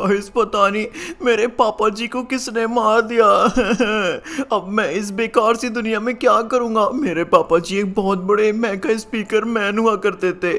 Guys पता नहीं मेरे पापा जी को किसने मार दिया। अब मैं इस बेकार सी दुनिया में क्या करूँगा? मेरे पापा जी एक बहुत बड़े मैका स्पीकर मैन हुआ करते थे।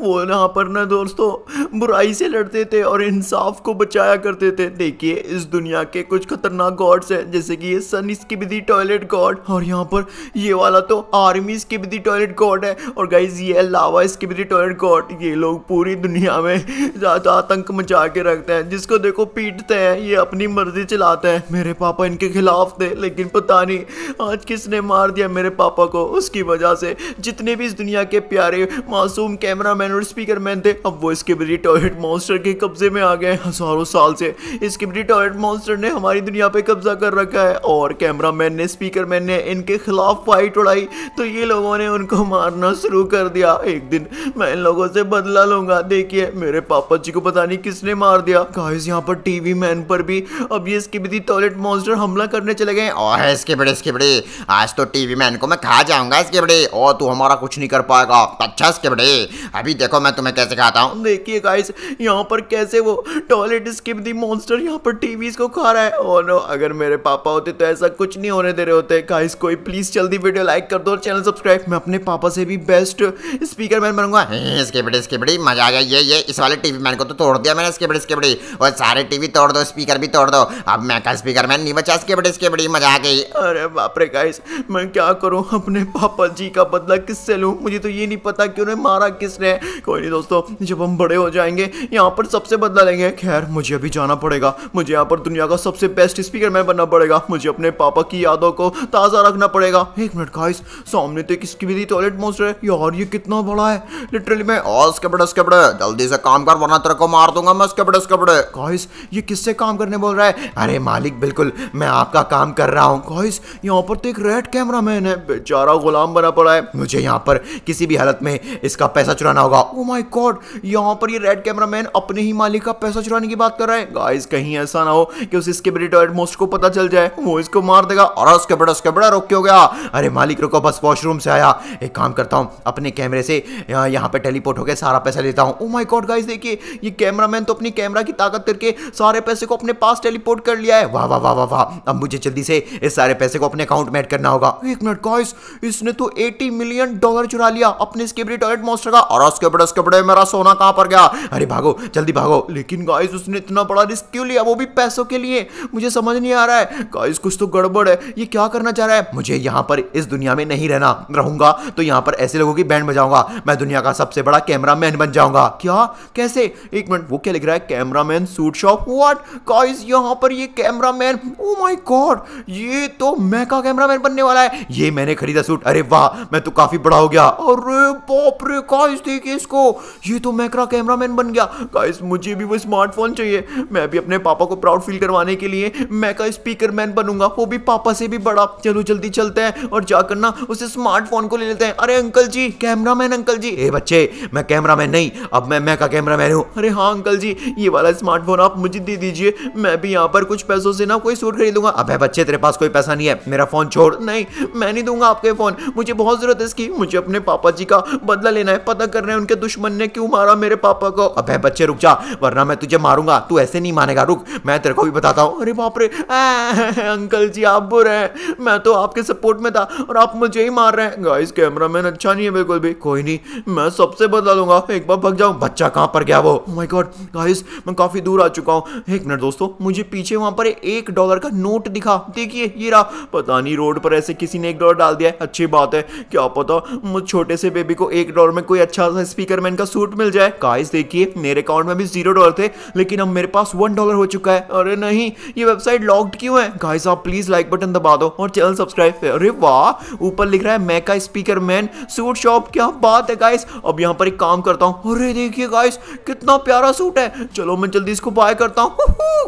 वो यहाँ पर ना दोस्तों, बुराई से लड़ते थे और इंसाफ को बचाया करते थे। देखिए, इस दुनिया के कुछ खतरनाक गॉड्स हैं, जैसे कि ये सन विधि टॉयलेट गॉड और यहाँ पर ये वाला तो आर्मी विधि टॉयलेट गॉड है। और गाइज़ ये लावा विधि टॉयलेट गॉड ये लोग पूरी दुनिया में ज़्यादा आतंक मचा के रखते हैं जिसको देखो पीटते हैं, ये अपनी मर्ज़ी चलाते हैं। मेरे पापा इनके खिलाफ थे, लेकिन पता नहीं आज किसने मार दिया मेरे पापा को। उसकी वजह से जितने भी इस दुनिया के प्यारे, मासूम कैमरा मैन और स्पीकर मैन थे, अब वो इसके ब्री टॉयलेट मॉन्स्टर के कब्जे में आ गए हज़ारों साल से। इसके ब्री टॉयलेट मॉन्स्टर ने हमारी दुनिया पे कब्जा कर रखा है, और कैमरा मैन ने स्पीकर मैन ने इनके खिलाफ फाइट उड़ाई। तो ये लोगों ने उनको मारना शुरू कर दिया। एक दिन मैं इन लोगों से बदला लूँगा। देखिए, मेरे पापा जी को पता नहीं किसने मार दिया। गाइस यहाँ पर टीवी मैन पर भी अब ये इसकी भी टॉयलेट मॉन्स्टर हमला करने चले गए इसके बड़े इसके बड़े। आज तो टीवी मैन को मैं खा जाऊँगा इसके बड़े। ओ तू हमारा कुछ नहीं कर पाएगा। अच्छा इसके बड़े। अभी देखो मैं तुम्हें कैसे खाता हूँ। देखिए गाइस यहाँ पर कैसे वो टॉयलेट स्किप दी मॉन्स्टर यहाँ पर टीवी को खा रहा है। और नो अगर मेरे पापा होते तो ऐसा कुछ नहीं होने दे रहे होते। गाइस कोई प्लीज़ जल्दी वीडियो लाइक कर दो और चैनल सब्सक्राइब मैं अपने पापा से भी बेस्ट स्पीकर मैन बनूँगा। इसके बड़े, इसके बड़ी। मज़ा आ गया। ये ये, इस वाले टीवी मैन को तो तोड़ दिया मैंने इसके बड़े, इसके बड़ी। और सारे टीवी तोड़ दो, स्पीकर भी तोड़ दो। अब मैं का स्पीकर मैन नहीं बचा, इसके बड़े, इसके बड़ी मज़ा आ गई अरे बाप रे गाइस मैं क्या करूँ? अपने पापा जी का बदला किससे लूँ? मुझे तो ये नहीं पता कि उन्हें मारा किसने। कोई नहीं दोस्तों, जब हम बड़े हो जाएँगे, यहाँ पर सबसे बदला लेंगे। खैर, मुझे अभी जाना पड़ेगा। मुझे यहाँ पर दुनिया का सबसे बेस्ट स्पीकर मैन बनना पड़ेगा। मुझे अपने पापा की यादों को ताज़ा रखना पड़ेगा। एक मिनट गाइस सामने तो किसकी भी टॉयलेट मॉन्स्टर है? यार, ये कितना बड़ा है। लिटरली मैं और इसके बड़े इसके बड़े जल्दी से काम कर, वरना तेरे को मार दूँगा मैं इसके बड़े इसके बड़े गाइस ये किससे काम करने बोल रहा है? अरे मालिक, बिल्कुल मैं आपका काम कर रहा हूँ। गाइस यहाँ पर तो एक रेड कैमरा मैन है। बेचारा गुलाम बना पड़ा है। मुझे यहाँ पर किसी भी हालत में इसका पैसा चुराना होगा। ओ माय गॉड यहाँ पर ये रेड कैमरा मैन अपने ही मालिक का पैसा चुराने की बात कर रहा है। गाइस कहीं ऐसा ना हो कि उस इसके टॉयलेट मोस्ट को पता चल जाए। वो इसको मार देगा और उसके बड़ा उसके बड़ा रोक हो गया। अरे मालिक, रुको, बस वॉशरूम से आया। एक काम करता हूँ, अपने कैमरे से यहाँ पे टेलीपोर्ट होकर सारा पैसा लेता हूँ। ओ माय गॉड गाइस देखिए, ये कैमरामैन तो अपनी कैमरा की ताकत करके सारे पैसे को अपने पास टेलीपोर्ट कर लिया है। वाह वाह वाह वाह वाह। अब मुझे जल्दी से इस सारे पैसे को अपने अकाउंट में ऐड करना होगा। एक मिनट गाइस इसने तो 80 मिलियन डॉलर चुरा लिया अपने स्केबरी टॉयलेट मॉन्स्टर का। और उसके बड़े उसके बड़े, मेरा सोना कहाँ पर गया? अरे भागो, जल्दी भागो। लेकिन गाइस उसने इतना बड़ा रिस्क क्यों लिया? वो भी पैसों के लिए। मुझे समझ नहीं आ रहा है। गाइस कुछ तो गड़बड़ है। ये क्या करना चाह रहा है? मुझे यहाँ पर इस दुनिया में नहीं रहना। रहूँगा तो यहाँ पर ऐसे लोगों की बैंड बजाऊँगा। मैं दुनिया का सबसे बड़ा कैमरा मैन बन जाऊँगा। क्या? कैसे? एक मिनट, वो क्या लिख रहा है? Cameraman suit shop what guys यहाँ पर ये cameraman oh my god ये तो मैं का कैमरा बनने वाला है. ये मैंने खरीदा सूट अरे वाह, मैं तो काफ़ी बड़ा हो गया. अरे बाप रे गाइस देखिए इसको. ये तो मैक्रा कैमरा मैन बन गया. गाइस मुझे भी वो स्मार्टफ़ोन चाहिए. मैं भी अपने पापा को प्राउड फील करवाने के लिए मैं स्पीकर मैन बनूँगा. वो भी पापा से भी बड़ा. चलो जल्दी चलते हैं और जाकर ना उसे स्मार्टफ़ोन को ले लेते हैं. अरे अंकल जी कैमरा मैन अंकल जी. ए बच्चे, मैं कैमरा मैन नहीं. अब मैं मैं का कैमरा मैन हूँ. अरे हाँ अंकल जी, ये वाला स्मार्टफ़ोन आप मुझे दे दीजिए। मैं भी यहाँ पर कुछ पैसों से ना कोई सूट खरीदूँगा। अब बच्चे, तेरे पास कोई पैसा नहीं है। मेरा फ़ोन छोड़। नहीं, मैं नहीं दूँगा आपके फ़ोन मुझे बहुत ज़रूरत है इसकी। मुझे अपने पापा जी का बदला लेना है। पता कर रहे हैं उनके दुश्मन ने क्यों मारा मेरे पापा को। अब बच्चे, रुक जा, वरना मैं तुझे मारूँगा। तू ऐसे नहीं मानेगा। रुक, मैं तेरे को भी बताता हूँ। अरे बाप रे। अंकल जी, आप बुरे हैं। मैं तो आपके सपोर्ट में था और आप मुझे ही मार रहे हैं। गाइस कैमरामैन अच्छा नहीं है बिल्कुल भी। कोई नहीं, मैं सबसे बदला लूँगा। एक बार भग जाऊँ। बच्चा कहाँ पर गया वो? माय गॉड गाइस मैं काफ़ी दूर आ चुका हूँ। एक मिनट दोस्तों, मुझे पीछे वहाँ पर एक डॉलर का नोट दिखा। देखिए, ये रहा। पता नहीं, रोड पर ऐसे किसी ने एक डॉलर डाल दिया अच्छी बात है। क्या पता मुझ छोटे से बेबी को एक डॉलर में कोई अच्छा सा स्पीकर मैन का सूट मिल जाए। गाइस देखिए, मेरे अकाउंट में भी ज़ीरो डॉलर थे, लेकिन अब मेरे पास वन डॉलर हो चुका है। अरे नहीं, ये वेबसाइट लॉक्ड क्यों है? गाइस आप प्लीज़ लाइक बटन दबा दो और चैनल सब्सक्राइब अरे वाह, ऊपर लिख रहा है मैका स्पीकर मैन सूट शॉप क्या बात है गाइस अब यहाँ पर एक काम करता हूँ। अरे देखिए गाइस कितना प्यारा सूट है। चलो, मैं जल्दी इसको बाय करता हूँ।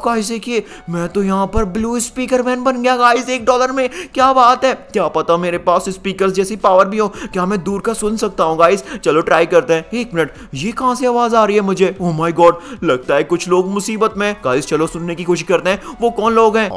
गाइस देखिए, मैं तो यहाँ पर ब्लू स्पीकर मैन बन गया गाइस एक डॉलर में। क्या बात है? क्या पता मेरे पास स्पीकर जैसी पावर भी हो। क्या मैं दूर का सुन सकता हूँ गाइस चलो ट्राई करते हैं। एक मिनट ये कहाँ से आवाज़ आ रही है मुझे? ओ माय गॉड लगता है कुछ लोग मुसीबत में गाइस चलो सुनने की कोशिश करते हैं। वो कौन लोग हैं?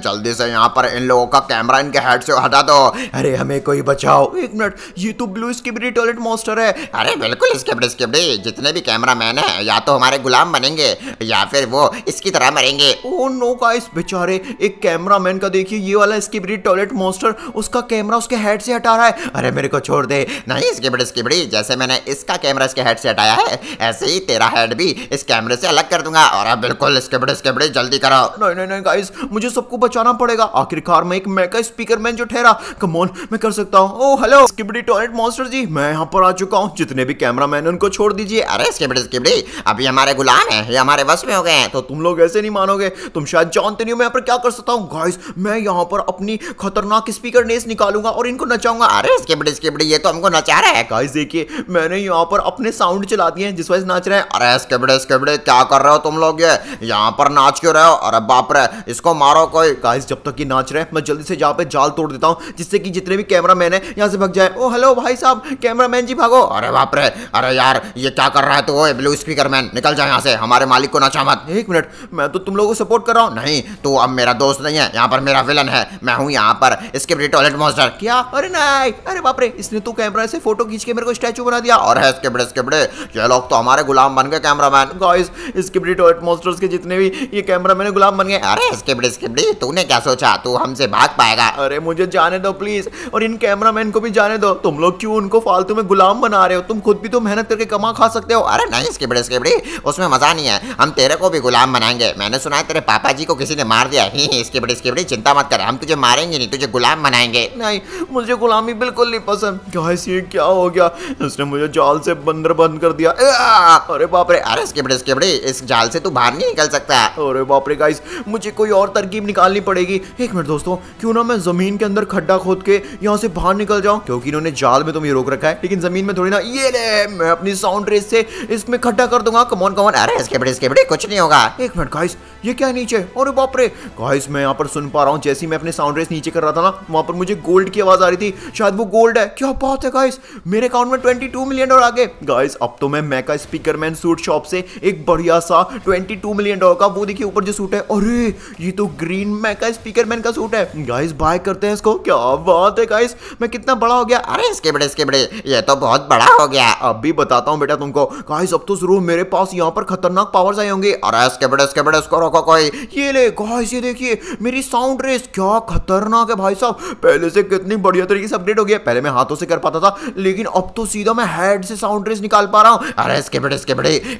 जल्दी से यहाँ पर इन लोगों का कैमरा इनके हेड से हटा दो। अरे, हमें कोई बचाओ। एक मिनट ये तो ब्लू स्किबरी टॉयलेट मॉन्स्टर है। अरे, बिल्कुल स्किबरी स्किबरी जितने भी कैमरा मैन है, या तो हमारे गुलाम बनेंगे या फिर वो इसकी तरह मरेंगे। ओ नो गाइस बेचारे एक कैमरामैन का देखिए ये वाला स्किबडी टॉयलेट मॉन्स्टर उसका कैमरा उसके हेड से हटा रहा है। अरे मेरे को छोड़ दे। नहीं इसकी बड़ी इसकी बड़ी जैसे मैंने इसका कैमरा इसके हेड से हटाया है ऐसे ही तेरा हेड भी इस कैमरे से अलग कर दूँगा। और अब बिल्कुल इसके बड़े इसके बड़े जल्दी करो। नहीं नहीं नहीं गाइस मुझे सबको बचाना पड़ेगा। आखिरकार मैं एक मेगा स्पीकर मैन जो ठहरा कम ऑन मैं कर सकता हूँ। Oh hello skibidi toilet monster जी मैं यहाँ पर आ चुका हूँ। जितने भी कैमरामैन उनको छोड़ दीजिए। अरे इसके बड़े इसके बड़े अभी हमारे गुलाम है? ये हमारे बस में हो गए हैं। तो तुम लोग ऐसे नहीं मानोगे। तुम शायद जानते नहीं हो मैं यहाँ पर क्या कर सकता हूँ? गाइस मैं यहाँ पर अपनी खतरनाक स्पीकर नेस निकालूँगा और इनको नचाऊँगा। अरे इसके बड़े इसके बड़े ये तो हमको नचा रहा है। गाइस देखिए, मैंने यहाँ पर अपने साउंड चला दिए हैं, जिस वजह से नाच रहे हैं। अरे इसके बड़े इसके बड़े क्या कर रहे हो तुम लोग ये? यहाँ पर नाच क्यों रहे हो? अरे, बाप रे, इसको मारो कोई। गाइस जब तक ये नाच रहे हैं, मैं जल्दी से जहाँ पे जाल तोड़ देता हूँ, जिससे कि जितने भी कैमरा मैन है, यहाँ से भाग जाए। ओ हेलो भाई साहब कैमरामैन जी भागो। अरे, बाप रे, अरे यार, ये क्या कर रहा है तू? ब्लू स्पीकर मैन निकल जाए यहाँ से। हमारे मालिक को नचा मत। एक मिनट, मैं तो तुम लोगों को सपोर्ट कर रहा हूँ। नहीं, तू अब मेरा दोस्त नहीं है, यहाँ पर मेरा विलन है। मैं हूँ यहाँ पर इसके टॉयलेट मॉन्स्टर क्या? अरे नहीं, अरे बाप रे, इसने तो कैमरा से फ़ोटो खींच के मेरे को स्टैचू बना दिया। और है इसके बड़े इसके बड़े ये लोग तो हमारे गुलाम बन गए कैमरामैन गाइस इसके बड़े टॉयलेट मॉन्स्टर्स के जितने भी ये कैमरामैन गुलाम बन गए। अरे इसके बड़े इसके बड़े तूने क्या सोचा? तू हमसे भाग पाएगा। अरे मुझे जाने दो प्लीज़ और इन कैमरामैन को भी जाने दो। तुम लोग क्यों उनको फालतू में गुलाम बना रहे हो? तुम खुद भी तो मेहनत करके कमा खा सकते हो। अरे नहीं इसके बड़े इसके बड़े उसमें मज़ा नहीं है। हम तेरे को भी गुलाम बनाएँगे। मैंने सुना है तेरे पापा जी को किसी ने मार दिया ही। इसके बड़े इसके बड़े चिंता मत कर। हम तुझे मारेंगे नहीं तुझे गुलाम बनाएँगे। नहीं मुझे गुलामी बिल्कुल नहीं पसंद। गाइस ये क्या हो गया? इसने मुझे जाल से बंदर बंद कर दिया। अरे बाप रे! अरे इसके बड़े इसके बड़े इस जाल से तू बाहर नहीं निकल सकता। अरे बाप रे गाइस मुझे कोई और तरकीब निकालनी पड़ेगी। एक मिनट दोस्तों क्यों ना मैं ज़मीन के अंदर खड्डा खोद के यहाँ से बाहर निकल जाऊँ? क्योंकि इन्होंने जाल में तो मुझे रोक रखा है। लेकिन ज़मीन में थोड़ी ना ये ले मैं अपनी साउंड रेस से इसमें खड्डा कर दूँगा। कमॉन कमॉन अरे इसके बड़े इसके बड़े कुछ नहीं होगा। एक मिनट गाइस ये क्या है नीचे? अरे बाप रे! गाइस मैं यहाँ पर सुन पा रहा हूँ, जैसे मैं अपने साउंड रेस नीचे कर रहा था ना, वहाँ पर मुझे गोल्ड की आवाज़ आ रही थी। शायद वो गोल्ड है। क्या बात है गाइस मेरे अकाउंट में 22 मिलियन और आगे। गाइस अब तो मैं मैका स्पीकर मैन सूट शॉप से एक बढ़िया सा 22 मिलियन डॉलर का वो देखिए ऊपर जो सूट है। अरे, ये तो ग्रीन मैका स्पीकर मैन का सूट है। गाइस बाय करते हैं इसको। क्या बात है गाइस मैं कितना बड़ा हो गया। अरे, इसके बड़े इसके बड़े। ये तो बहुत बड़ा हो गया। अब भी बताता हूँ बेटा तुमको। गाइस अब तो ज़रूर मेरे पास यहाँ पर खतरनाक पावर्स आए होंगे। अरे, इसके बड़े इसके बड़े, इसको कोई ये ले गाइस ये देखिए, मेरी साउंड रेस क्या खतरनाक है भाई साहब। पहले से कितनी बढ़िया तरीके से अपडेट हो गया पहले मैं हाथों से कर पाता था, लेकिन अब तो सीधा मैं हेड से साउंड रेस निकाल पा रहा हूँ। अरे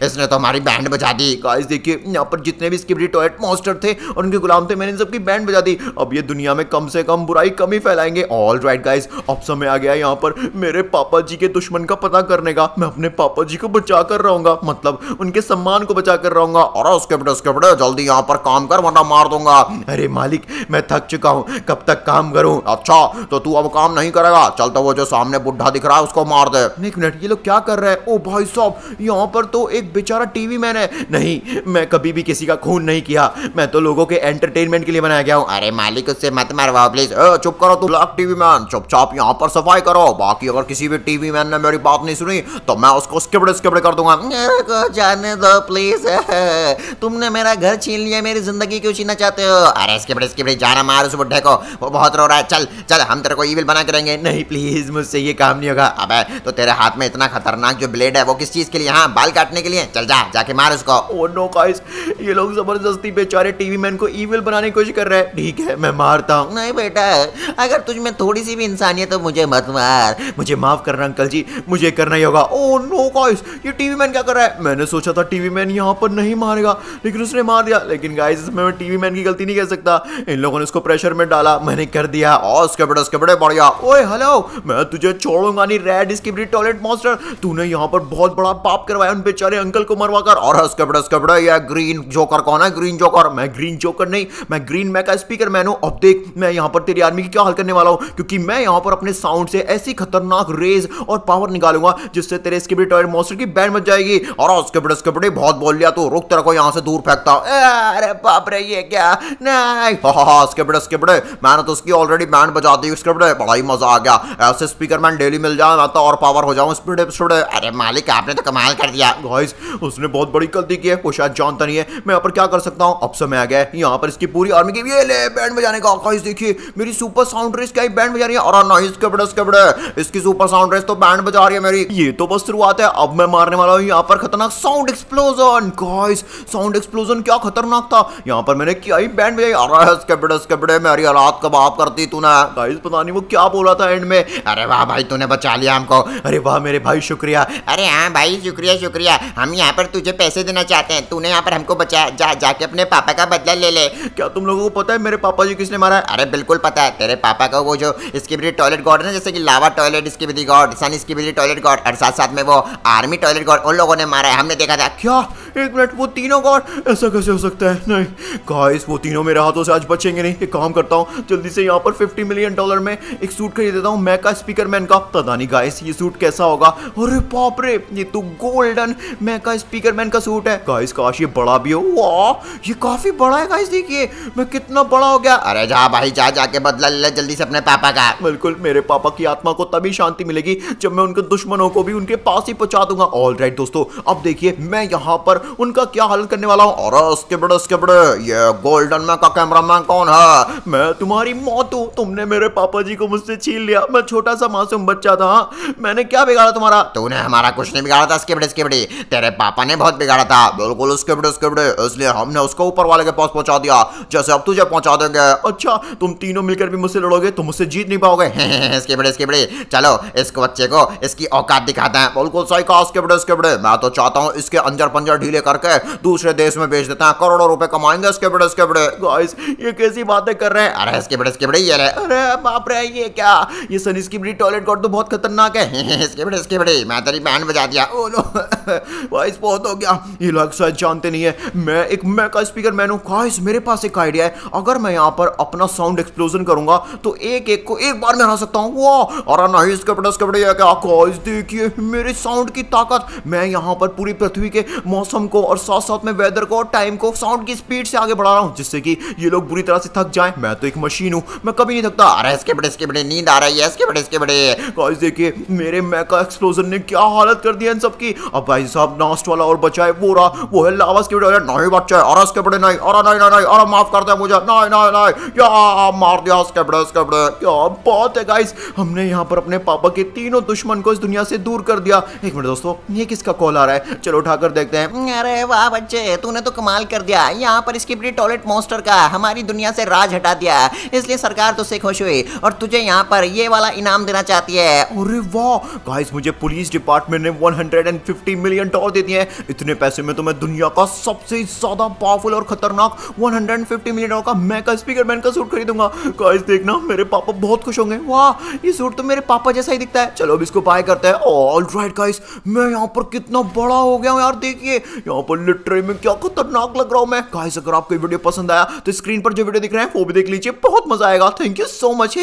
इसने तो हमारी बैंड बजा दी। गाइस देखिए, यहाँ पर जितने भी इसके बड़े टॉयलेट मॉन्स्टर थे, और उनके गुलाम थे, मैंने सबकी बैंड बजा दी। अब ये दुनिया में कम से कम बुराई कम ही फैलाएँगे। ऑल राइट गाइस अब समय आ गया यहाँ पर मेरे पापा जी के दुश्मन का पता करने का। मैं अपने पापा जी को बचा कर रहूँगा मतलब उनके सम्मान को बचा कर रहूँगा। और उसके उसके जल्दी यहाँ पर काम कर, वरना मार दूँगा। अरे मालिक, मैं थक चुका हूँ। कब तक काम करूँ? अच्छा तो तू अब काम नहीं करेगा। चल तो वो जो सामने बुढ़ा दिख रहा है, उसको मार दे। एक मिनट, ये लोग क्या कर रहे हैं? ओ भाई साहब, यहाँ पर तो एक बेचारा टीवी मैन है। नहीं, मैं कभी भी किसी का खून नहीं किया। मैं तो लोगों के एंटरटेनमेंट के लिए बनाया गया हूँ। अरे मालिक, उससे मत मारवाओ प्लीज़ चुप करो, तू ब्लैक टीवी मैन। चुपचाप यहाँ पर सफ़ाई करो। बाकी अगर किसी भी टीवी मैन ने मेरी बात नहीं सुनी तो मैं उसको स्किबड़े स्किबड़े कर दूँगा। जाने दो प्लीज़ तुमने मेरा घर छीन लिया मेरी ज़िंदगी, क्यों छीनना चाहते हो? अरे इसके बड़े इसके बड़े जाना मार उस बुढ़े को। वो बहुत रो रहा है। चल चल, हम तेरे को ईविल बना के रहेंगे नहीं प्लीज़ मुझसे ये काम नहीं होगा। अबे तो तेरे हाथ में इतना खतरनाक जो ब्लेड है, वो किस चीज़ के लिए? हाँ बाल काटने के लिए। चल जा, जाके मार उसको। ओ नो गाइस ये लोग ज़बरदस्ती बेचारे टीवी मैन को ईविल बनाने की कोशिश कर रहे हैं। ठीक है, मैं मारता हूँ। नहीं बेटा, अगर तुझ में थोड़ी सी भी इंसानियत तो मुझे मत मार। मुझे माफ़ करना, अंकल जी, मुझे करना ही होगा। ओ नो गाइस ये टीवी मैन क्या कर रहा है? मैंने सोचा था टीवी मैन यहाँ पर नहीं मारेगा, लेकिन उसने मार दिया। लेकिन गाइस इसमें मैं टीवी मैन की गलती नहीं कह सकता। इन लोगों ने उसको प्रेशर में डाला, मैंने कर दिया और उसके बड़े उसके बड़े बढ़िया। ओए हेलो मैं तुझे छोड़ूँगा नहीं रेड इसकी बड़ी टॉयलेट मॉन्स्टर तूने यहाँ पर बहुत बड़ा पाप करवाया उन बेचारे अंकल को मरवा कर। और उसके बड़े उसके बड़े, ये ग्रीन जोकर कौन है? ग्रीन जोकर मैं ग्रीन जोकर नहीं, मैं ग्रीन मैं का स्पीकर मैन हूँ। अब देख, मैं यहाँ पर तेरी आर्मी की क्या हाल करने वाला हूँ? क्योंकि मैं यहाँ पर अपने साउंड से ऐसी खतरनाक रेज और पावर निकालूँगा, जिससे तेरे इसके बड़ी टॉयलेट मॉन्स्टर की बैंड बच जाएगी। और उसके बड़े उसके बड़े, बहुत बोल लिया तू, रुक तेरे को यहाँ से दूर फेंकता। अरे बाप रे, ये क्या? नहीं। उसके बड़े उसके बड़े मैंने तो उसकी ऑलरेडी बैंड बजा दी उसके बड़े ही मज़ा आ गया। ऐसे स्पीकर मैन डेली मिल जाए, मैं तो और पावर हो जाऊँ स्पीड स्पीड अरे मालिक, आपने तो कमाल कर दिया। गाइस उसने बहुत बड़ी गलती की है, वो शायद जानता नहीं है। मैं यहाँ पर क्या कर सकता हूँ? अब समय आ गया यहाँ पर इसकी पूरी आर्मी की ले बैंड बजाने का गाइस देखिए। मेरी सुपर साउंड रेस क्या बैंड बजा रही है? और नहीं इसके बड़े इसकी सुपर साउंड रेस तो बैंड बजा रही है मेरी। ये तो बस शुरुआत है। अब मैं मारने वाला हूँ यहाँ पर खतरनाक sound explosion guys sound explosion क्या खतरनाक था। यहाँ पर मैंने क्या ही बैंड बजाई अरे इसके बड़े इसके बड़े, मेरी हालात कबाब करती तूने गाइस पता नहीं वो क्या बोला था एंड में। अरे वाह भाई, तूने बचा लिया हमको। अरे वाह, मेरे भाई, शुक्रिया। अरे हाँ भाई, शुक्रिया शुक्रिया। हम यहाँ पर तुझे पैसे देना चाहते हैं। तूने यहाँ पर हमको बचाया जा, जाके अपने पापा का बदला ले ले। क्या तुम लोगों को पता है मेरे पापा जी किसने मारा? अरे बिल्कुल पता है। तेरे पापा का वो जो इसकी भी टॉयलेट गॉड है ना, जैसे कि लावा टॉयलेट इसकी भी गॉड सन इसकी भी टॉयलेट गॉड और साथ साथ में वो आर्मी टॉयलेट गॉड उन लोगों ने मारा है। हमने देखा था, क्या? एक मिनट, वो तीनों गॉड ऐसा कैसे हो सकता है? नहीं। गाइस वो तीनों मेरे हाथों से आज बचेंगे नहीं। एक काम करता हूँ, जल्दी से यहाँ पर 50 मिलियन डॉलर में एक सूट खरीद देता हूँ। मैं का स्पीकर मैन का? पता नहीं गाइस ये सूट कैसा होगा? अरे बाप रे, ये तो गोल्डन मैं का स्पीकर मैन का सूट है। गाइस काश ये बड़ा भी हो। वाह, ये काफ़ी बड़ा है गाइस देखिए। मैं कितना बड़ा हो गया। अरे जा भाई, जा, जाके बदला ले जल्दी से अपने पापा का। बिल्कुल, मेरे पापा की आत्मा को तभी शांति मिलेगी जब मैं उनके दुश्मनों को भी उनके पास ही पहुँचा दूँगा। ऑल राइट दोस्तों, अब देखिए, मैं यहाँ पर उनका क्या हालत करने वाला हूँ? और उसके बड़े ये गोल्डन मैन का कैमरा मैन कौन है? मैं तुम्हारी मौत हूँ। तुमने मेरे पापा जी को मुझसे छीन लिया। मैं छोटा सा मासूम बच्चा था? मैंने क्या बिगाड़ा तुम्हारा? तूने हमारा कुछ नहीं बिगाड़ा था इसके बड़े तेरे पापा ने बहुत बिगाड़ा था। बिल्कुल उसके बड़े इसलिए हमने उसको ऊपर वाले के पास पहुँचा दिया। जैसे अब तुझे पहुँचा देंगे। अच्छा तुम तीनों मिलकर भी मुझसे लड़ोगे तो मुझसे जीत नहीं पाओगे। इसके बड़े चलो, इस बच्चे को इसकी औकात दिखाते हैं। बिल्कुल सही कहा इसके बड़े मैं तो चाहता हूँ इसके अंजर पंजर ढीले करके दूसरे देश में बेच देता। हैं करोड़ों रुपए कमाएँगे इसके बड़े इसके बड़े। गाइस ये कैसी बातें कर रहे हैं? अरे, इसके बड़े इसके बड़े, ये ले अरे, बाप रे, ये क्या? ये सनीस की बड़ी टॉयलेट गॉड तो बहुत खतरनाक है। इसके बड़े इसके बड़े। मैं तेरी बैंड बजा दिया। ओ नो गाइस बहुत हो गया। ये लोग शायद जानते नहीं है। मैं एक मैं का स्पीकर मैन हूँ। गाइस मेरे पास एक आइडिया है। अगर मैं यहाँ पर अपना साउंड एक्सप्लोजन करूँगा तो एक एक को एक बार में हरा सकता हूँ। वाह अरे नहीं, इसके बड़े इसके बड़े, ये क्या? गाइस देखिए, मेरे साउंड की ताकत। मैं यहाँ पर पूरी पृथ्वी के मौसम को और साथ साथ में वेदर को और टाइम को साउंड की स्पीड से आगे बढ़ा रहा हूँ, जिससे कि ये लोग बुरी तरह से थक जाएँ। मैं तो एक मशीन हूँ, मैं कभी नहीं थकता। अरे, इसके बड़े इसके बड़े, नींद आ रही है, इसके बड़े इसके बड़े। गाइस देखिए, मेरे मैका एक्सप्लोजन ने क्या हालत कर दी है इन सबकी अब भाई साहब नास्ट वाला और बचाए वो रहा, वो है लावास के बड़े नहीं बच्चे अरे, इसके बड़े, नहीं, अरे, नहीं नहीं नहीं, अरे, माफ़ कर दे मुझे। नहीं नहीं नहीं या मार दिया इसके बड़े इसके बड़े? क्या बात है गाइस हमने यहाँ पर अपने पापा के तीनों दुश्मन को इस दुनिया से दूर कर दिया। एक मिनट दोस्तों, ये किसका कॉल आ रहा है? चलो, उठाकर देखते हैं। अरे वाह बच्चे, तूने तो कमाल कर दिया। यहाँ पर इसकी बड़ी टॉयलेट मॉन्स्टर का हमारी दुनिया से राज हटा दिया इसलिए सरकार तुझसे खुश हुई और तुझे यहाँ पर ये वाला इनाम देना चाहती है। अरे वाह! गाइस मुझे पुलिस डिपार्टमेंट ने 150 मिलियन डॉलर दे दिए हैं। इतने पैसे में तो मैं दुनिया का सबसे ज़्यादा पावरफुल और खतरनाक 150 मिलियन डॉलर का मैं का स्पीकर मैन का सूट खरीदूँगा। गाइस देखना, मेरे पापा बहुत खुश होंगे। वाह! ये सूट तो मेरे पापा जैसा ही दिखता है। चलो, अब इसको बाय करते हैं। ऑल राइट गाइस मैं यहाँ पर कितना बड़ा हो गया हूँ यार, देखिए। यहाँ पर लिटरे में क्या खतरनाक लग रहा हूँ मैं। गाइस अगर आपको वीडियो पसंद आया तो स्क्रीन पर जो वीडियो दिख रहे हैं, वो भी देख लीजिए। बहुत मज़ा आएगा। Thank you so much